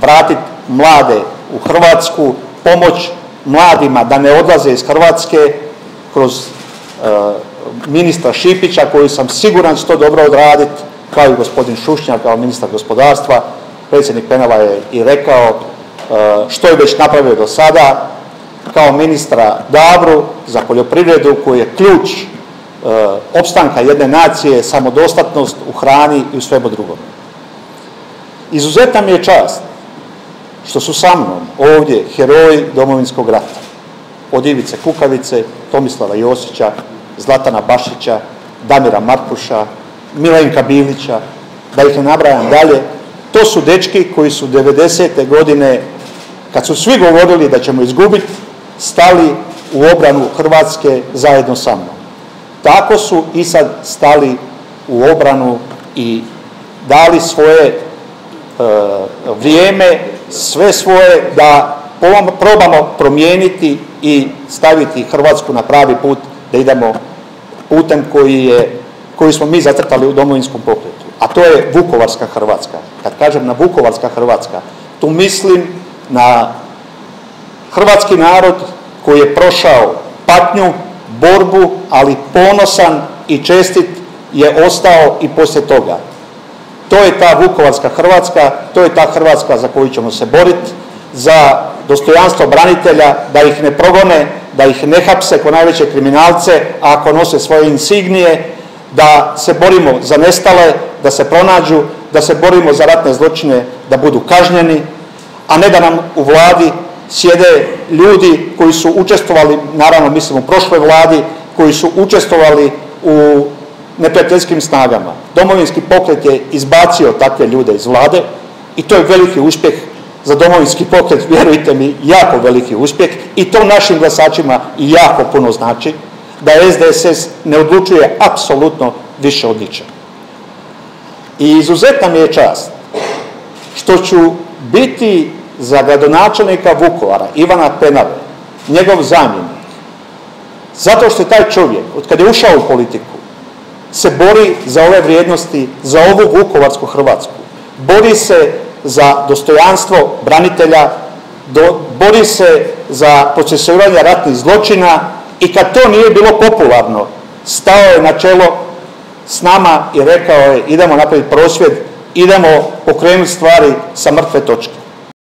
vratit mlade u Hrvatsku, pomoć mladima da ne odlaze iz Hrvatske kroz uh, ministra Šipića koji sam siguran će to dobro odradit, kao i gospodin Šušnjak kao ministar gospodarstva. Predsjednik Penava je i rekao uh, što je već napravio do sada, kao ministra Dabru za poljoprivredu koji je ključ uh, opstanka jedne nacije, samodostatnost u hrani i u svemu drugome. Izuzetna mi je čast što su sa mnom ovdje heroji Domovinskog rata. Od Ivice Kukavice, Tomislava Josića, Zlatana Bašića, Damira Markuša, Milenka Bilića, da ih ne nabrajam dalje. To su dečki koji su 90. godine, kad su svi govorili da ćemo izgubiti, stali u obranu Hrvatske zajedno sa mnom. Tako su i sad stali u obranu i dali svoje E, vrijeme, sve svoje da probamo promijeniti i staviti Hrvatsku na pravi put, da idemo putem koji, je, koji smo mi zacrtali u Domovinskom pokretu, a to je Vukovarska Hrvatska. Kad kažem na Vukovarska Hrvatska, tu mislim na hrvatski narod koji je prošao patnju, borbu, ali ponosan i čestit je ostao i poslije toga. To je ta vukovarska Hrvatska, to je ta Hrvatska za koju ćemo se boriti, za dostojanstvo branitelja, da ih ne progone, da ih ne hapse ko najveće kriminalce, a ako nose svoje insignije, da se borimo za nestale, da se pronađu, da se borimo za ratne zločine, da budu kažnjeni, a ne da nam u vladi sjede ljudi koji su učestvovali, naravno mislim u prošloj vladi, koji su učestvovali u neprijateljskim snagama. Domovinski pokret je izbacio takve ljude iz vlade i to je veliki uspjeh za domovinski pokret, vjerujte mi, jako veliki uspjeh i to našim glasačima jako puno znači da SDSS ne odlučuje apsolutno više od ničega. I izuzetna mi je čast što ću biti za gradonačelnika Vukovara, Ivana Penave, njegov zamjenik, zato što je taj čovjek, od kad je ušao u politiku, se bori za ove vrijednosti, za ovu Vukovarsku Hrvatsku. Bori se za dostojanstvo branitelja, do, bori se za procesuiranje ratnih zločina i kad to nije bilo popularno, stao je na čelo s nama i rekao je idemo napraviti prosvjed, idemo pokrenuti stvari sa mrtve točke.